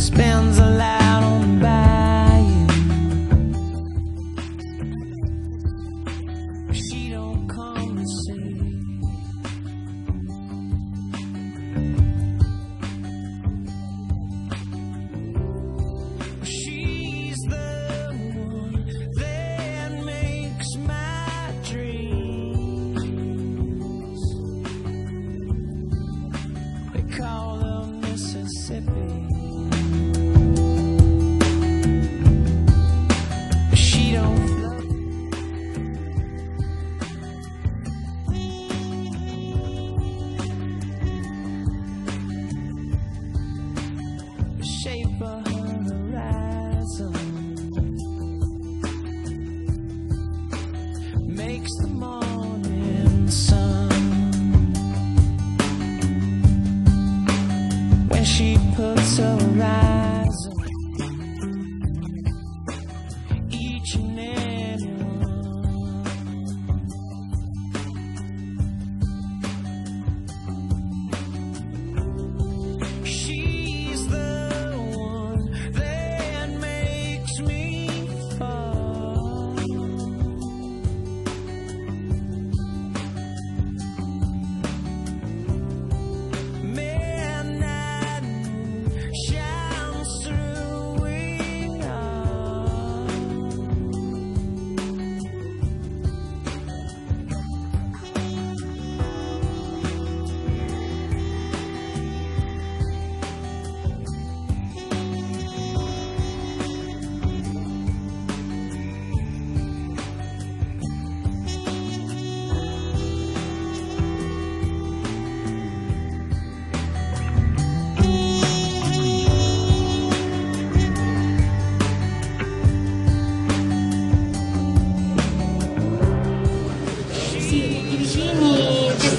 spends a life deeper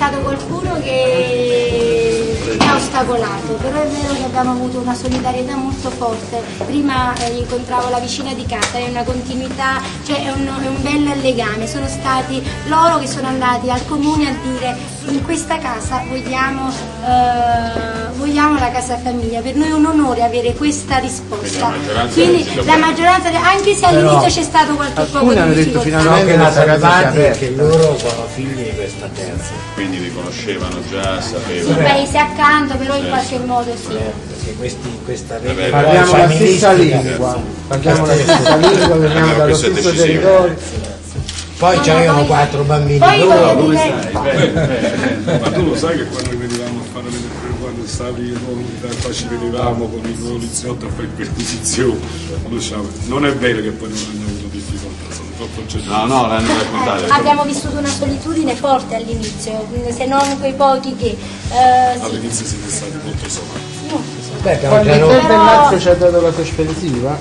stato qualcuno che ci ha ostacolato, però è vero che abbiamo avuto una solidarietà molto forte. Prima eh, incontravo la vicina di casa, è una continuità, cioè è un, è un bel legame. Sono stati loro che sono andati al comune a dire in questa casa vogliamo, eh, vogliamo la casa famiglia. Per noi è un onore avere questa risposta. Quindi la maggioranza- Quindi la maggioranza, anche se all'inizio c'è stato qualche poco di hanno detto difficoltà. finalmente che la aperta. che loro sono figli di questa terza. Quindi vi conoscevano già, Il sapevano. paese accanto, però in qualche modo sì. Perché questi, questa rete Parliamo la stessa lingua, parliamo la stessa lingua, veniamo dallo stesso territorio. Poi No, c'avevano poi- quattro bambini poi loro. voglio dire- Ma tu lo sai che quando venivamo stavi con qua ci vedevamo con il poliziotto a fare diciamo, non è vero che poi non hanno avuto difficoltà, sono troppo No, generosi. no, l'hanno Eh, raccontato. abbiamo vissuto una solitudine forte all'inizio, quindi se non quei pochi che eh, All'inizio siete stati molto isolati. Beh, Quando il del Lazio ci ha dato la sospensiva,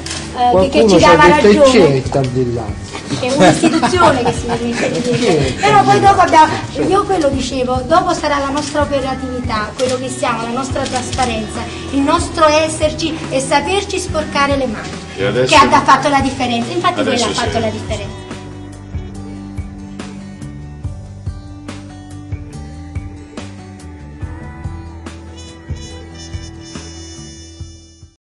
che qualcuno ci ci ha detto ragione." il del Lazio? È un'istituzione che si permette di dire. Però poi dopo abbiamo, io quello dicevo, dopo sarà la nostra operatività, quello che siamo, la nostra trasparenza, il nostro esserci e saperci sporcare le mani, adesso- che ha fatto la differenza. Infatti Adesso quella ha fatto sì. la differenza.